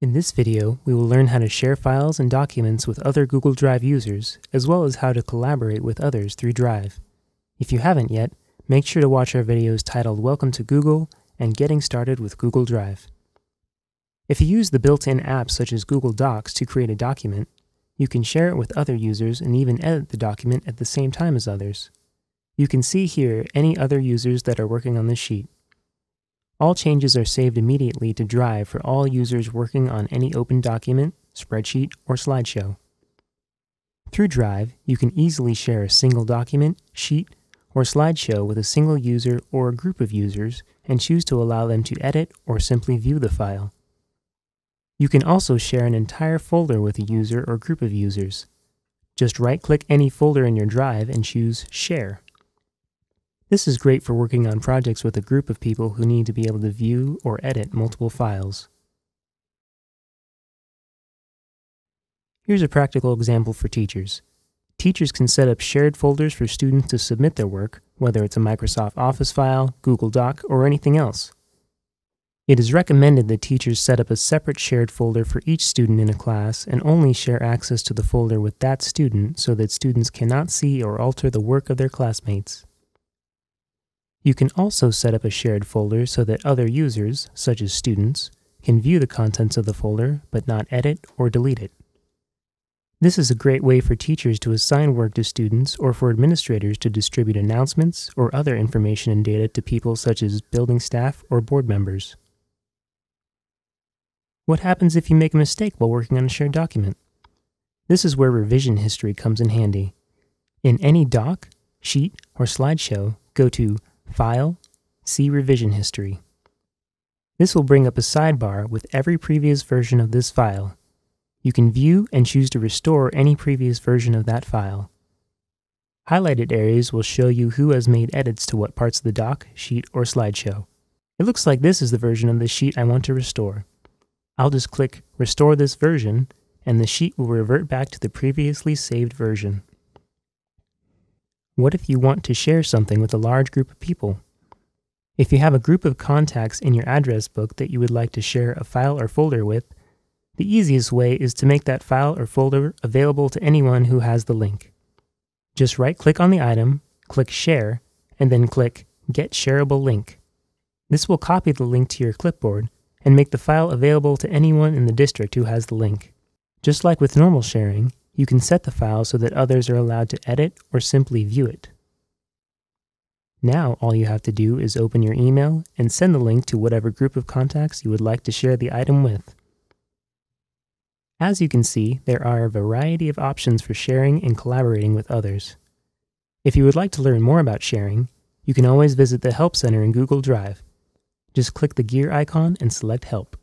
In this video, we will learn how to share files and documents with other Google Drive users, as well as how to collaborate with others through Drive. If you haven't yet, make sure to watch our videos titled Welcome to Google and Getting Started with Google Drive. If you use the built-in apps such as Google Docs to create a document, you can share it with other users and even edit the document at the same time as others. You can see here any other users that are working on this sheet. All changes are saved immediately to Drive for all users working on any open document, spreadsheet, or slideshow. Through Drive, you can easily share a single document, sheet, or slideshow with a single user or a group of users and choose to allow them to edit or simply view the file. You can also share an entire folder with a user or group of users. Just right-click any folder in your Drive and choose Share. This is great for working on projects with a group of people who need to be able to view or edit multiple files. Here's a practical example for teachers. Teachers can set up shared folders for students to submit their work, whether it's a Microsoft Office file, Google Doc, or anything else. It is recommended that teachers set up a separate shared folder for each student in a class and only share access to the folder with that student so that students cannot see or alter the work of their classmates. You can also set up a shared folder so that other users, such as students, can view the contents of the folder but not edit or delete it. This is a great way for teachers to assign work to students or for administrators to distribute announcements or other information and data to people such as building staff or board members. What happens if you make a mistake while working on a shared document? This is where revision history comes in handy. In any doc, sheet, or slideshow, go to File, See Revision History. This will bring up a sidebar with every previous version of this file. You can view and choose to restore any previous version of that file. Highlighted areas will show you who has made edits to what parts of the doc, sheet, or slideshow. It looks like this is the version of the sheet I want to restore. I'll just click Restore this version, and the sheet will revert back to the previously saved version. What if you want to share something with a large group of people? If you have a group of contacts in your address book that you would like to share a file or folder with, the easiest way is to make that file or folder available to anyone who has the link. Just right-click on the item, click Share, and then click Get Shareable Link. This will copy the link to your clipboard and make the file available to anyone in the district who has the link. Just like with normal sharing, you can set the file so that others are allowed to edit or simply view it. Now all you have to do is open your email and send the link to whatever group of contacts you would like to share the item with. As you can see, there are a variety of options for sharing and collaborating with others. If you would like to learn more about sharing, you can always visit the Help Center in Google Drive. Just click the gear icon and select Help.